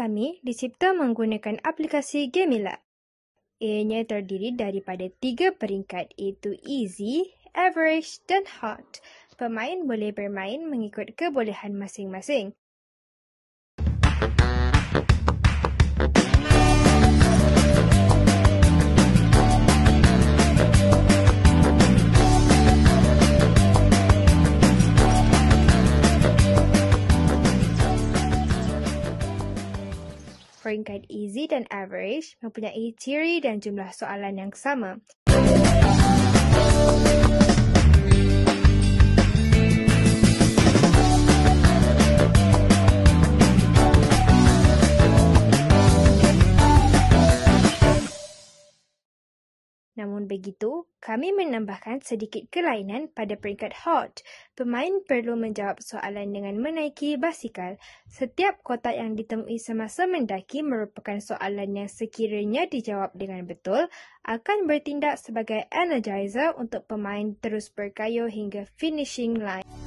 Kami dicipta menggunakan aplikasi Gamila. Ianya terdiri daripada tiga peringkat iaitu Easy, Average dan Hard. Pemain boleh bermain mengikut kebolehan masing-masing. Peringkat easy dan average mempunyai ciri dan jumlah soalan yang sama. Namun begitu, kami menambahkan sedikit kelainan pada peringkat hot. Pemain perlu menjawab soalan dengan menaiki basikal. Setiap kotak yang ditemui semasa mendaki merupakan soalan yang sekiranya dijawab dengan betul akan bertindak sebagai energizer untuk pemain terus berkayuh hingga finishing line.